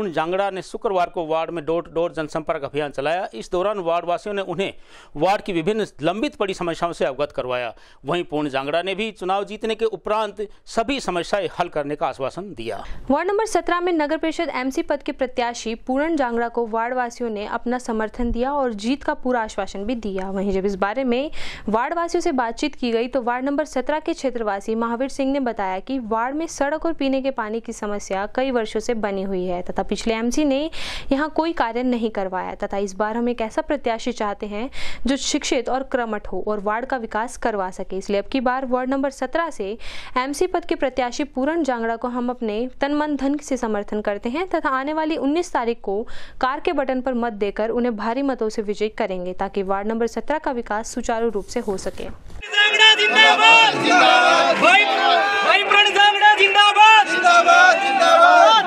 पूर्ण जांगड़ा ने शुक्रवार को वार्ड में डोर डोर जनसंपर्क अभियान चलाया। इस दौरान वार्ड वासियों ने उन्हें वार्ड की विभिन्न लंबित पड़ी समस्याओं से अवगत करवाया। वहीं पूर्ण जांगड़ा ने भी चुनाव जीतने के उपरांत सभी समस्याएँ हल करने का आश्वासन दिया। वार्ड नंबर 17 में नगर परिषद एमसी पद के प्रत्याशी पूरन जांगड़ा को वार्ड वासियों ने अपना समर्थन दिया और जीत का पूरा आश्वासन भी दिया। वहीं जब इस बारे में वार्ड वासियों से बातचीत की गई तो वार्ड नंबर 17 के क्षेत्रवासी महावीर सिंह ने बताया कि वार्ड में सड़क और पीने के पानी की समस्या कई वर्षों से बनी हुई है तथा पिछले एमसी ने यहाँ कोई कार्य नहीं करवाया। तथा इस बार हम एक ऐसा प्रत्याशी चाहते हैं जो शिक्षित और क्रमठ हो और वार्ड का विकास करवा सके। इसलिए अब की बार वार्ड नंबर 17 से एमसी पद के प्रत्याशी पूरन जांगड़ा को हम अपने तन मन धन से समर्थन करते हैं तथा आने वाली 19 तारीख को कार के बटन पर मत देकर उन्हें भारी मतों से विजय करेंगे ताकि वार्ड नंबर 17 का विकास सुचारू रूप से हो सके जांगड़ा जिंदाबाद जिंदाबाद भाई भाई प्रण जांगड़ा जिंदाबाद जिंदाबाद जिंदाबाद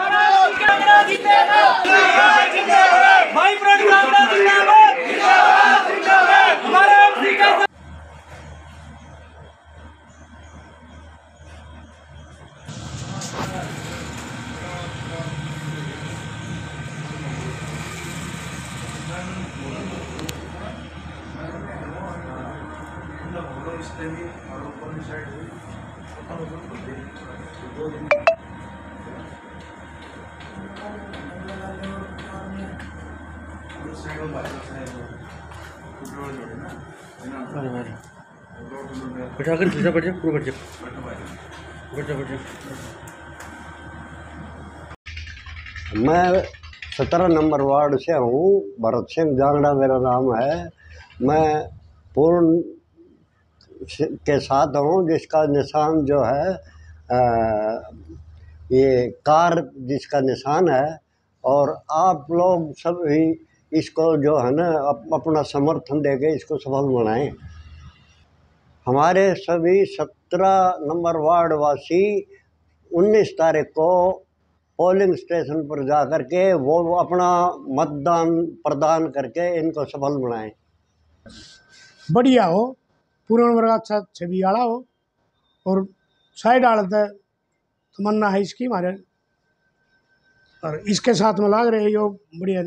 जांगड़ा जिंदाबाद जिंदाबाद भाई प्रण जांगड़ा जिंदाबाद जिंदाबाद जिंदाबाद हमारा एमसी का बैठा कर सीधा बैठ जा पूरा बैठ जा। बैठ जा बैठ जा। मैं सत्रह नंबर वार्ड से हूँ भरत सिंह जांगड़ा मेरा नाम है। मैं पूर्ण से- के साथ हूँ जिसका निशान जो है अ, ये कार जिसका निशान है और आप लोग सभी इसको जो है ना अप, अपना समर्थन देके इसको सफल बनाएँ। हमारे सभी सत्रह नंबर वार्ड वासी उन्नीस तारीख को पोलिंग स्टेशन पर जा कर के वो अपना मतदान प्रदान करके इनको सफल बनाएँ। बढ़िया हो। पूर्ण वर्ग अच्छा छवि वाला हो। और साइड आड़त है तमन्ना है इसकी हमारे और इसके साथ में लाग रहे यो बढ़िया।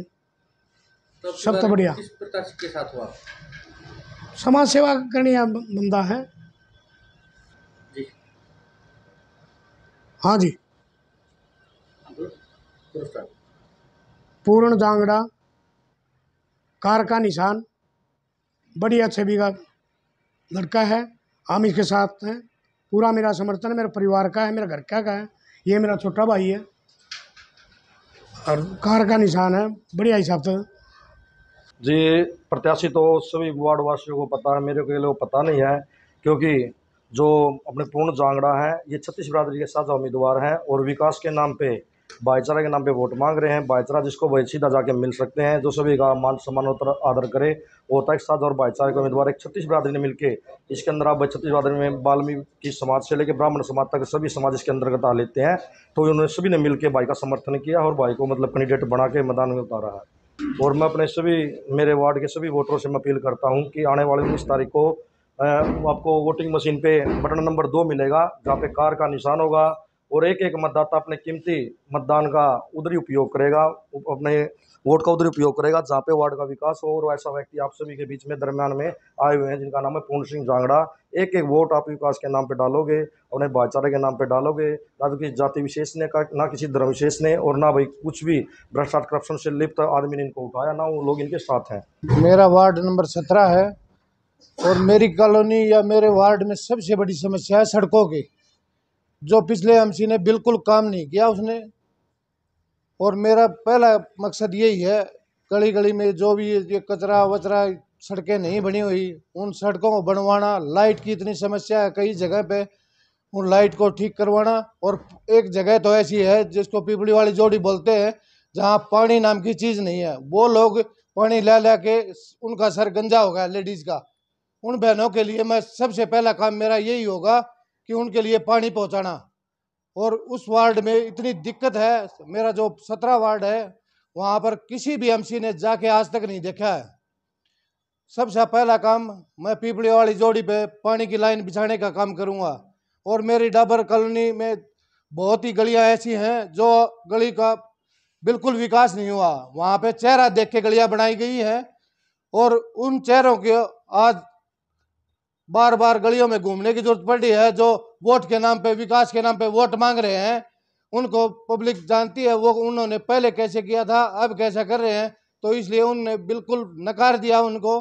सब तो बढ़िया। किस प्रत्याशी के साथ हुआ? समाज सेवा करने बंदा है। जी। हाँ जी। पूर्ण जांगड़ा कार का निशान बढ़िया छवि का लड़का है हम इसके साथ हैं, पूरा मेरा समर्थन मेरे परिवार का है, मेरे घर का का है, ये मेरा छोटा भाई है। और कार का निशान है, बढ़िया हिसाब से। जी प्रत्याशी तो सभी वार्ड वासियों को पता है, मेरे को ये लोग पता नहीं है, क्योंकि जो अपने पूर्ण जांगड़ा है, ये छत्तीस बिरादरी के साझा उम्मीदवार हैं और विकास के नाम पे भाईचारा के नाम पे वोट मांग रहे हैं। भाईचारा जिसको वही सीधा जाके मिल सकते हैं। जो सभी का मान सम्मान और आदर करे होता है एक साझा और भाईचारे के उम्मीदवार, एक छत्तीस बरादरी ने मिलकर इसके अंदर आप छत्तीस बरादरी में वाल्मीकि समाज से लेकर ब्राह्मण समाज तक सभी समाज इसके अंतर्गत आ लेते हैं तो उन्होंने सभी ने मिलकर भाई का समर्थन किया और भाई को मतलब कैंडिडेट बना के मैदान में उतारा है। और मैं अपने सभी, मेरे वार्ड के सभी वोटरों से मैं अपील करता हूँ कि आने वाले उन्नीस तारीख को आपको वोटिंग मशीन पे बटन नंबर दो मिलेगा, जहाँ पे कार का निशान होगा और एक एक मतदाता अपने कीमती मतदान का उधर उपयोग करेगा अपने वोट का उधर उपयोग करेगा, जहाँ पे वार्ड का विकास हो और ऐसा व्यक्ति आप सभी के बीच में दरमियान में आए हुए हैं, जिनका नाम है पूर्ण सिंह जांगड़ा। एक एक वोट आप विकास के नाम पे डालोगे, अपने भाईचारे के नाम पे डालोगे, ना तो किसी जाति विशेष ने का, ना किसी धर्म विशेष ने और ना भाई कुछ भी भ्रष्टाचार करप्शन से लिप्त आदमी ने इनको उठाया, ना वो लोग इनके साथ हैं। मेरा वार्ड नंबर सत्रह है और मेरी कॉलोनी या मेरे वार्ड में सबसे बड़ी समस्या है सड़कों की। जो पिछले एमसी ने बिल्कुल काम नहीं किया उसने। और मेरा पहला मकसद यही है गली गली में जो भी ये कचरा वचरा सड़कें नहीं बनी हुई, उन सड़कों को बनवाना, लाइट की इतनी समस्या है कई जगह पे, उन लाइट को ठीक करवाना। और एक जगह तो ऐसी है जिसको पिपली वाली जोड़ी बोलते हैं, जहाँ पानी नाम की चीज़ नहीं है। वो लोग पानी ले ले के उनका सर गंजा हो गया, लेडीज़ का। उन बहनों के लिए मैं सबसे पहला काम मेरा यही होगा कि उनके लिए पानी पहुंचाना। और उस वार्ड में इतनी दिक्कत है, मेरा जो सत्रह वार्ड है, वहाँ पर किसी भी एमसी ने जाके आज तक नहीं देखा है। सबसे पहला काम, मैं पीपड़ी वाली जोड़ी पे पानी की लाइन बिछाने का काम करूँगा। और मेरी डाबर कॉलोनी में बहुत ही गलियाँ ऐसी हैं, जो गली का बिल्कुल विकास नहीं हुआ। वहाँ पे चेहरा देख के गलियाँ बनाई गई हैं। और उन चेहरों के आज बार बार गलियों में घूमने की ज़रूरत पड़ है, जो वोट के नाम पे, विकास के नाम पे वोट मांग रहे हैं, उनको पब्लिक जानती है, वो उन्होंने पहले कैसे किया था, अब कैसा कर रहे हैं तो इसलिए उनने बिल्कुल नकार दिया उनको।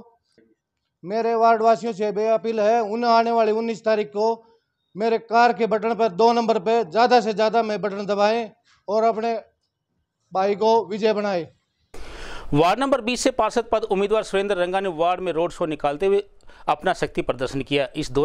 मेरे वार्ड वासियों से बे अपील है, उन आने वाली उन्नीस तारीख को मेरे कार के बटन पर, दो नंबर पे, ज़्यादा से ज़्यादा में बटन दबाएँ और अपने भाई को विजय बनाए। वार्ड नंबर 20 से पार्षद पद उम्मीदवार सुरेंद्र रंगा ने वार्ड में रोड शो निकालते हुए अपना शक्ति प्रदर्शन किया। इस दौरान